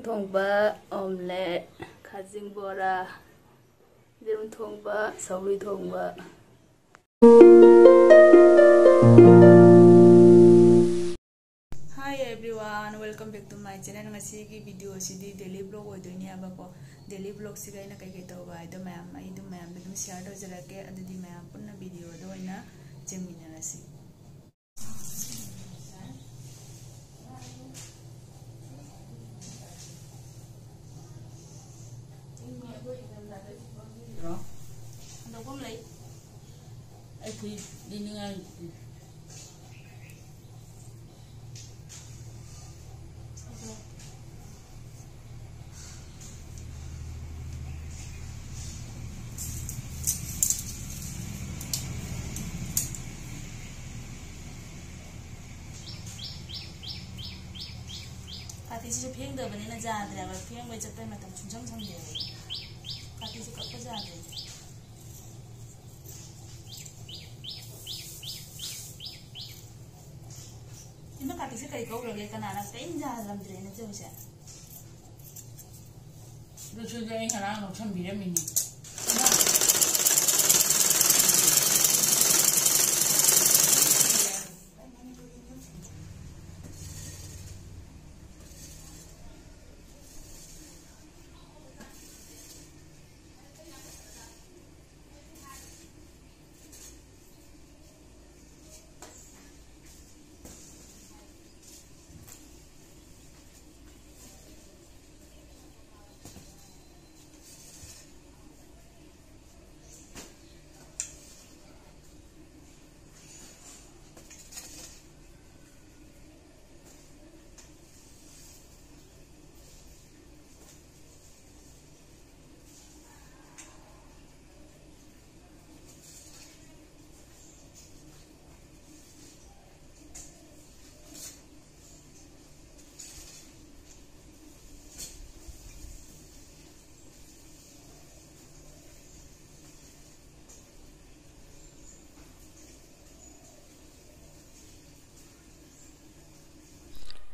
ꯁꯤꯡ ꯊꯣꯡꯕ ꯑꯣꯝꯂꯦꯠ ꯈꯥꯖꯤꯡ ꯕꯣꯔꯥ ꯌꯦꯔꯨꯝ ꯊꯣꯡꯕ ꯁꯧꯒ꯭ꯔꯤ ꯊꯣꯡꯕ hi everyone welcome back to my channel ꯉꯁꯤꯒꯤ ꯚꯤꯗꯤꯑꯣ ꯑꯁꯤꯗꯤ ꯗꯦꯂꯤ ꯕ꯭ꯂꯣꯛ ꯑꯣꯏꯗꯣꯏꯅꯦꯕꯀꯣ ꯗꯦꯂꯤ ꯕ꯭ꯂꯣꯛꯁꯤꯒ ꯑꯩꯅ ꯀꯩꯀꯩ ꯇꯧꯕ ꯍꯥꯏꯗꯣ ꯃꯌꯥꯝ ꯑꯩ ꯑꯗꯨꯝ ꯃꯌꯥꯝꯗ ꯑꯗꯨꯝ ꯁꯤꯌꯥꯔ ꯇꯧꯖꯔꯛꯀꯦ ꯑꯗꯨꯗꯤ ꯃꯌꯥꯝ ꯄꯨꯟꯅ ꯚꯤꯗꯤꯑꯣꯗ ꯑꯣꯏꯅ ꯌꯦꯡꯃꯤꯟꯅꯔꯁꯤ diningan 바티시 비행 도번내는 자들하고 비행 외적 때문에 좀 중정상대요. 바티시 꺾어져야 돼. ino katik sa kay ko ro ka na na pa inja lam dre na jo sa do chu dre ha na no cham bi re mi ni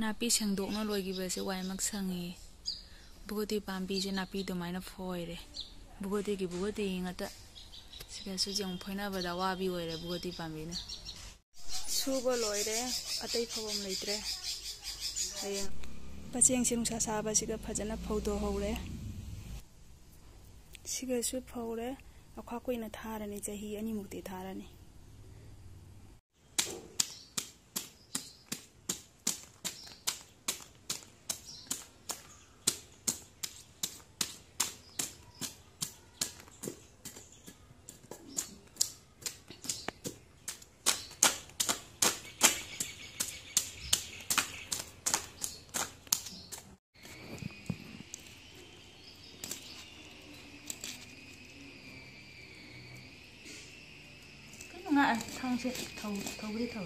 ꯅꯥꯄꯤ ꯁꯦꯡꯗꯣꯛꯅ ꯂꯣꯏꯈꯤꯕꯁꯦ ꯋꯥꯏꯃꯛ ꯁꯪꯉꯤ ꯕꯨꯒꯣꯇꯤ ꯄꯥꯝꯕꯤꯁꯦ ꯅꯥꯄꯤ ꯑꯗꯨꯃꯥꯏꯅ ꯐꯣꯏꯔꯦ ꯕꯨꯒꯣꯇꯤꯒꯤ ꯕꯨꯒꯣꯇꯤ ꯉꯥꯛꯇ ꯁꯤꯗꯁꯨ ꯌꯦꯡ ꯐꯣꯏꯅꯕꯗ ꯑꯋꯥꯕꯤ ꯑꯣꯏꯔꯦ ꯕꯨꯒꯣꯇꯤ ꯄꯥꯝꯕꯤꯅ ꯁꯨꯕ ꯂꯣꯏꯔꯦ ꯑꯇꯩ ꯐꯧꯕꯝ ꯂꯩꯇ꯭ꯔꯦ ꯍꯌꯦꯡ ꯄꯆꯦꯡꯁꯦ ꯅꯨꯡꯁꯥ ꯁꯥꯕꯁꯤꯒ ꯐꯖꯅ ꯐꯧꯗꯣꯛꯍꯧꯔꯦ ꯁꯤꯒꯁꯨ ꯐꯧꯔꯦ ꯑꯩꯈꯣꯏ ꯀꯨꯏꯅ ꯊꯥꯔꯅꯤ ꯆꯍꯤ ꯑꯅꯤꯃꯨꯛꯇꯤ ꯊꯥꯔꯅꯤ 偷偷的偷。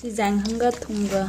是样，很个痛个。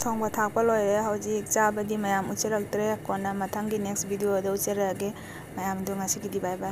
ꯊꯣꯡꯕ ꯊꯥꯛꯄ ꯂꯣꯏꯔꯦ ꯍꯧꯖꯤꯛ ꯆꯥꯕꯗꯤ ꯃꯌꯥꯝ ꯎꯠꯆꯔꯛꯇ꯭ꯔꯦ ꯀꯣꯟꯅ ꯃꯊꯪꯒꯤ ꯅꯦꯛꯁ ꯚꯤꯗꯤꯑꯣꯗ ꯎꯠꯆꯔꯛꯑꯒꯦ ꯃꯌꯥꯝꯗꯣ ꯉꯁꯤꯒꯤꯗꯤ ꯕꯥꯏ ꯕꯥꯏ